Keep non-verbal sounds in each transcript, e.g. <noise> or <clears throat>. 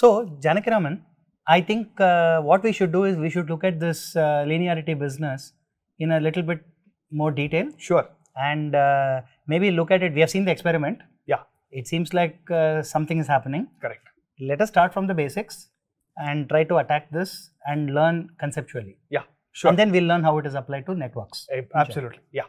So, Janakiraman, I think uh, what we should do is we should look at this uh, linearity business in a little bit more detail Sure. and uh, maybe look at it. We have seen the experiment. Yeah. It seems like uh, something is happening. Correct. Let us start from the basics and try to attack this and learn conceptually. Yeah. Sure. And then we'll learn how it is applied to networks. Absolutely. Yeah.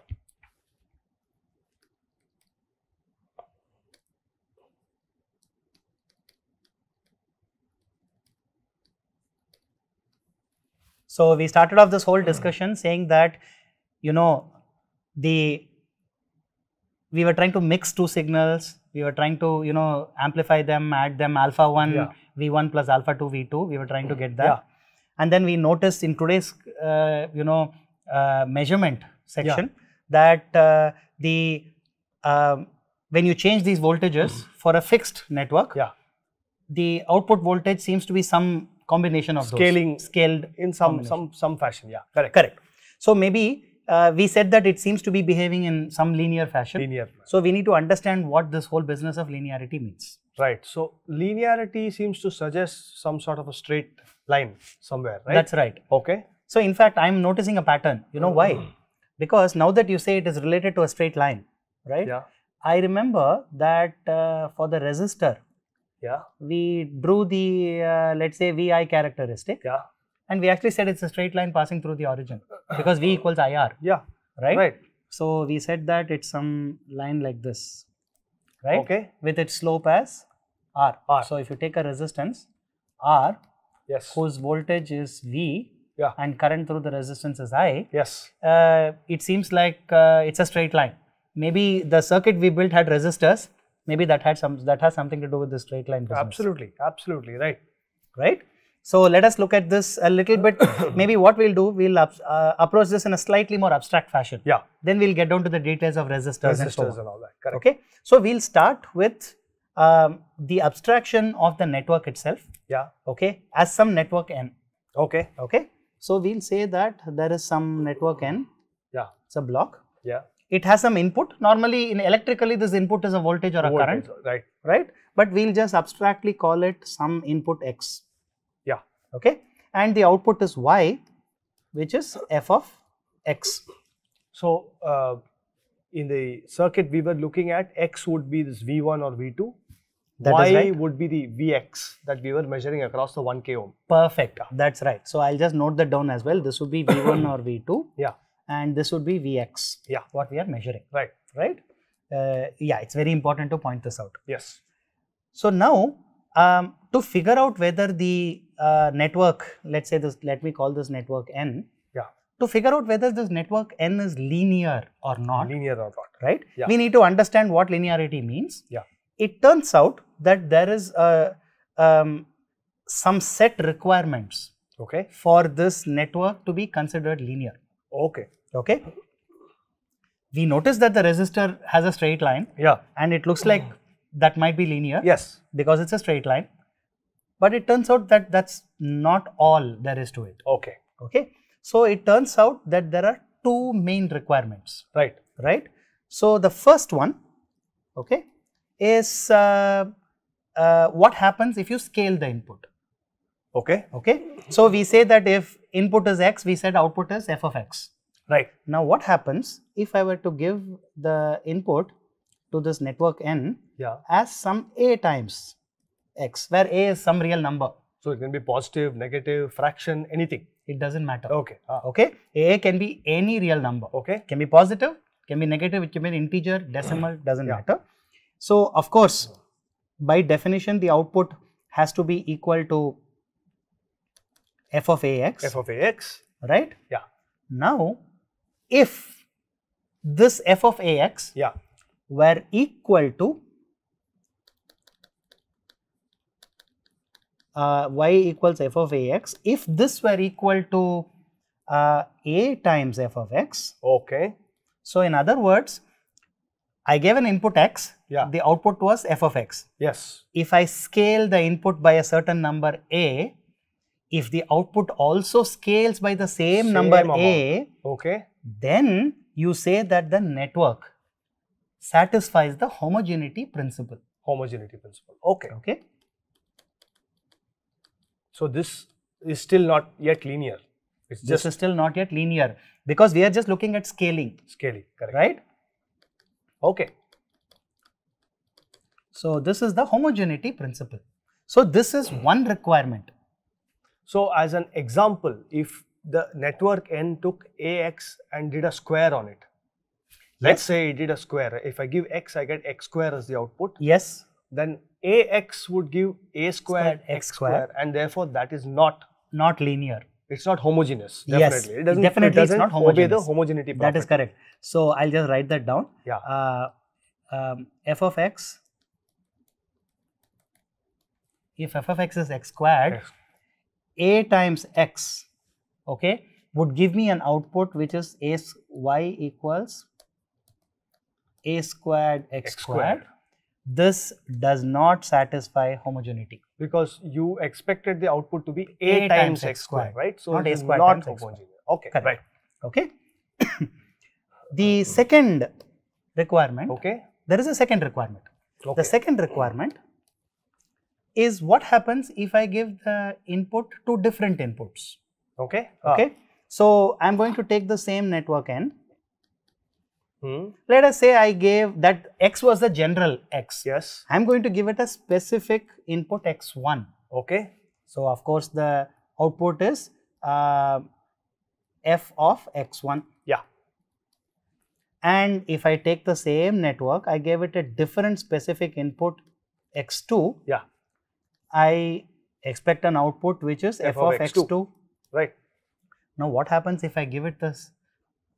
So we started off this whole discussion saying that, you know, the we were trying to mix two signals. We were trying to, you know, amplify them, add them alpha one Yeah. v1 plus alpha two v2. We were trying to get that, Yeah. and then we noticed in today's, uh, you know, uh, measurement section that uh, the um, when you change these voltages for a fixed network, Yeah. the output voltage seems to be some combination of Scaling those scaled In some some some fashion. Yeah. Correct. Correct. So maybe uh, we said that it seems to be behaving in some linear fashion. Linear. So we need to understand what this whole business of linearity means. Right. So linearity seems to suggest some sort of a straight line somewhere, right? That's right. okay. So in fact, I'm noticing a pattern. You know why? Because now that you say it is related to a straight line, right? Yeah. I remember that uh, for the resistor, Yeah. we drew the uh, let's say Vi characteristic, Yeah. and we actually said it's a straight line passing through the origin because V <coughs> equals IR, Yeah. right? Right. So we said that it's some line like this, right? Okay. With its slope as R. R. So if you take a resistance R Yes. whose voltage is V Yeah. and current through the resistance is I, Yes. uh, it seems like uh, it's a straight line. Maybe the circuit we built had resistors. Maybe that had some that has something to do with the straight line business, Absolutely. Absolutely. Right. right? So let us look at this a little bit. <coughs> Maybe what we'll do, we'll abs- uh, approach this in a slightly more abstract fashion. Yeah. Then we'll get down to the details of resistors, and so Resistors and all that. Correct. Okay, so we'll start with um, the abstraction of the network itself. Yeah. Okay, as some network n. Okay. Okay, so we'll say that there is some network n. Yeah. It's a block. Yeah. It has some input. Normally, in electrically, this input is a voltage or a current, Right. right? But we'll just abstractly call it some input x. Yeah. Okay, and the output is y, which is f of x. So uh, in the circuit we were looking at, X would be this V1 or V2. That y is right. would be the Vx that we were measuring across the 1k ohm. Perfect. That's right. So I'll just note that down as well. This would be V1 or V2. Yeah. And this would be Vx. Yeah. What we are measuring, Right. right? Uh, yeah, it's very important to point this out. Yes. So now, um, to figure out whether the uh, network, let's say this, let me call this network n. Yeah. To figure out whether this network n is linear or not, Linear or not. right? Yeah. We need to understand what linearity means. Yeah. It turns out that there is a, um, some set requirements Okay. for this network to be considered linear. Okay. Okay. We notice that the resistor has a straight line Yeah. and it looks like that might be linear Yes. because it's a straight line. But it turns out that that's not all there is to it. Okay. Okay. So it turns out that there are two main requirements, Right. right? So the first one, okay, is uh, uh, what happens if you scale the input. Okay. Okay. So we say that if input is x, we said output is f of x. Right. Now what happens if I were to give the input to this network n Yeah. as some a times x, where a is some real number. So it can be positive, negative, fraction, anything. It doesn't matter. Okay. Ah, Okay. a can be any real number. Okay. Can be positive, can be negative, it can be an integer, decimal, <clears throat> doesn't Yeah. matter. So of course, by definition, the output has to be equal to f of ax, F of Ax. right? Yeah. Now, if this f of ax Yeah. were equal to uh, y equals f of ax, if this were equal to uh, a times f of x, Okay. so in other words, I gave an input x, Yeah. the output was f of x. Yes. If I scale the input by a certain number a, if the output also scales by the same, number amount. a, Okay. Then you say that the network satisfies the homogeneity principle. Homogeneity principle. Okay. Okay. So this is still not yet linear. It's This just is still not yet linear because we are just looking at scaling, scaling. Correct. right? Okay. So this is the homogeneity principle. So this is one requirement. So as an example, if the network n took ax and did a square on it, let's Yes. say it did a square. If I give x, I get x square as the output. Yes, Then ax would give a squared Squared x square, square. and therefore that is not. not linear. It's not homogeneous. Yes, Definitely, it doesn't. definitely it doesn't not obey the homogeneous. homogeneity. That is correct. So I'll just write that down. Yeah. Uh, um, f of x, if f of x is x squared, Yes. a times x, okay, would give me an output which is a s- y equals a squared x, X squared. squared. This does not satisfy homogeneity. Because you expected the output to be a, A times, times x x square, squared, right? So not a is square not times homogeneous. Okay, Correct. right. Okay. <coughs> the second requirement, Okay. there is a second requirement. Okay. The second requirement is what happens if I give the input to different inputs. Okay. Ah. Okay. So I'm going to take the same network n. Hmm. Let us say I gave that x was the general x. Yes. I'm going to give it a specific input x1. Okay. So of course the output is uh, f of x1. Yeah. And if I take the same network, I gave it a different specific input x2. Yeah. I expect an output which is f, F of of x2. x2. Right. Now what happens if I give it this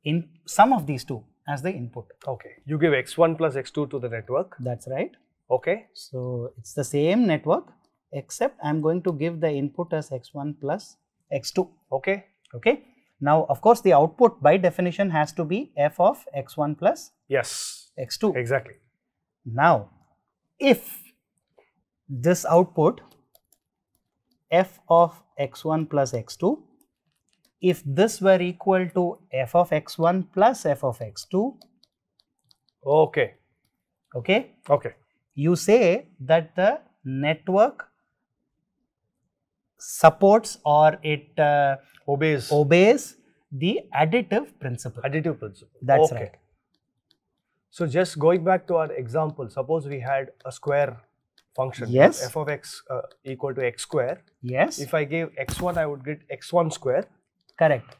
in sum of these two as the input? Okay. You give x1 plus x2 to the network. That's right. Okay. So it's the same network except I'm going to give the input as x1 plus x2. Okay. Okay. Now of course the output by definition has to be f of x1 plus Yes. x2. Exactly. Now if this output f of x1 plus x2 if this were equal to f of x1 plus f of x2 Okay. okay Okay. you say that the network supports or it uh, Obeys obeys the additive principle additive principle. That's okay. right. So just going back to our example, suppose we had a square function. Yes. F of x uh, equal to x square. yes If I gave x1, I would get x1 square. correct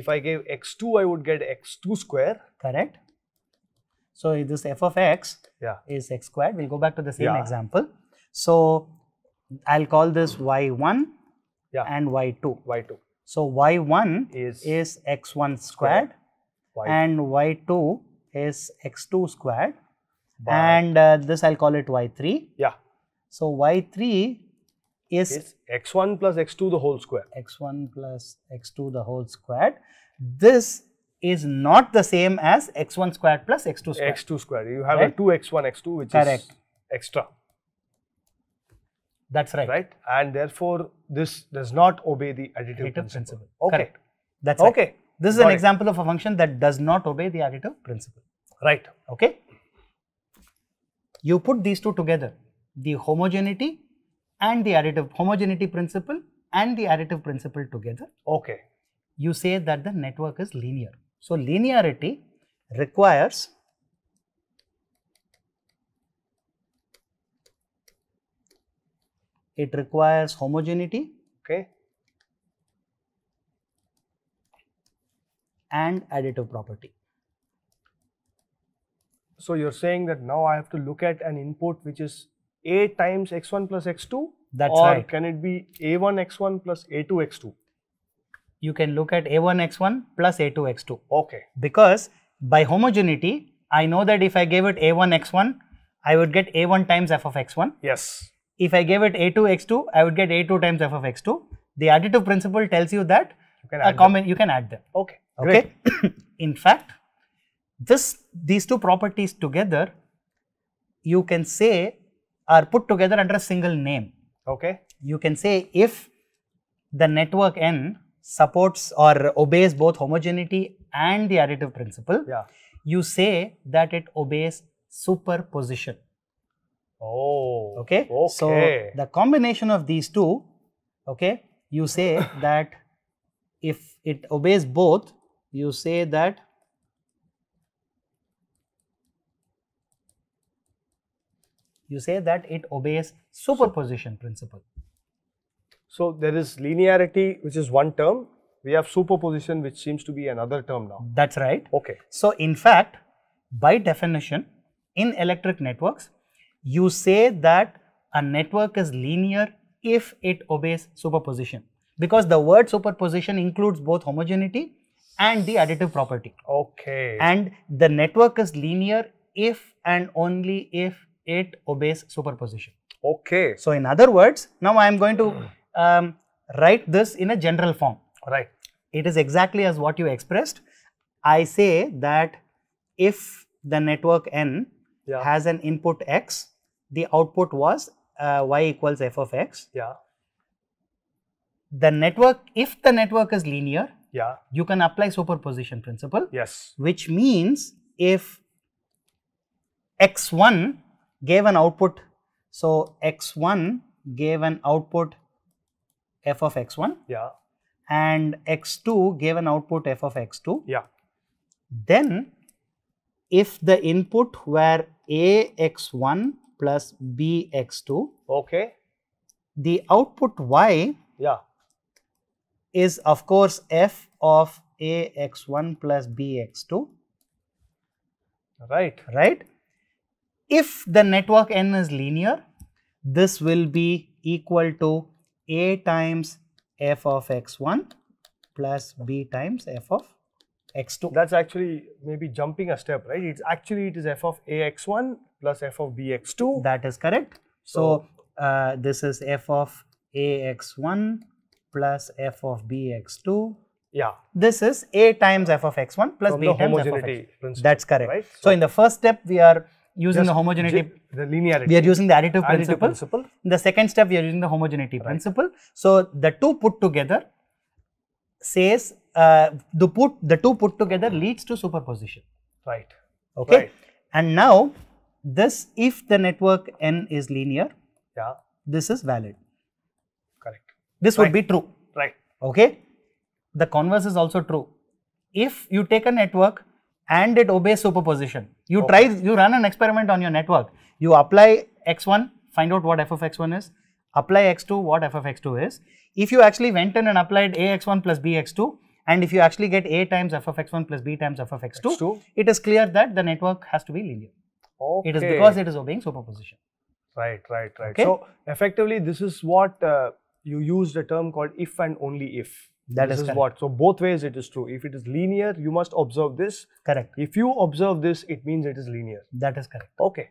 If I gave x2, I would get x2 square. correct so this f of x Yeah. is x squared. We'll go back to the same Yeah. example. So I'll call this y1 Yeah. and y2. y2 So y1 is, is x1 squared y and y2 is x2 squared by- and uh, this I'll call it y3. yeah So y3 is is x1 plus x2 the whole square. x1 plus x2 the whole squared. This is not the same as x1 squared plus x2 squared. x2 squared. You have Right. a 2x1 x2 which Correct. is extra, That's right. right? And therefore this does not obey the additive, Additive principle. principle. Okay. Correct. That's right. Okay. This is Got an it. example of a function that does not obey the additive principle. Right. Okay. You put these two together, the homogeneity and the additive homogeneity principle and the additive principle together, Okay. you say that the network is linear. So linearity requires it requires homogeneity Okay. and additive property. So you're saying that now I have to look at an input which is a times x1 plus x2? That's or right. can it be a1 x1 plus a2 x2? You can look at a1 x1 plus a2 x2 Okay. because by homogeneity, I know that if I gave it a1 x1, I would get a1 times f of x1. Yes. If I gave it a2 x2, I would get a2 times f of x2. The additive principle tells you that You can a add them. you can add them. Okay. Okay. <coughs> In fact, this these two properties together, you can say are put together under a single name. Okay. You can say if the network n supports or obeys both homogeneity and the additive principle, Yeah. you say that it obeys superposition. Oh. Okay. Okay. So the combination of these two okay, you say that if it obeys both, you say that you say that it obeys superposition principle. So there is linearity, which is one term. We have superposition, which seems to be another term now. That's right. Okay. So, in fact, by definition, in electric networks, you say that a network is linear if it obeys superposition because the word superposition includes both homogeneity and the additive property. Okay. And the network is linear if and only if it obeys superposition. okay. So, in other words, now I am going to um, write this in a general form. Right. It is exactly as what you expressed. I say that if the network n Yeah. has an input x, the output was uh, y equals f of x. Yeah. The network, if the network is linear, Yeah. you can apply superposition principle, Yes. which means if x1 gave an output, so x1 gave an output f of x1 Yeah. and x2 gave an output f of x2, Yeah. then if the input were a x1 plus b x2, Okay. the output y Yeah. is of course f of a x1 plus b x2, Right. right? If the network n is linear, this will be equal to a times f of x1 plus b times f of x2. That's actually maybe jumping a step, right? It's actually it is f of ax1 plus f of bx2. That is correct. So, uh, this is f of ax1 plus f of bx2. yeah. This is a times f of x1 plus From b the times f of homogeneity x. principle, That's correct. right? So, in the first step, we are using Just the homogeneity. the linearity. We are using the additive, Additive principle. principle. In the second step, we are using the homogeneity principle. So, the two put together says uh, the put the two put together leads to superposition. Right. Okay. Right. And now, this if the network n is linear, Yeah. this is valid. Correct. This would be true. Right. Okay. The converse is also true. If you take a network and it obeys superposition, you try, you run an experiment on your network, you apply x1, find out what f of x1 is, apply x2, what f of x2 is. If you actually went in and applied ax1 plus bx2, and if you actually get a times f of x1 plus b times f of x2, X2. it is clear that the network has to be linear. Okay. It is because it is obeying superposition. Right, right, right. Okay. So effectively, this is what uh, you used a term called if and only if. That this is is what. So both ways it is true. If it is linear, you must observe this. Correct. If you observe this, it means it is linear. That is correct. Okay.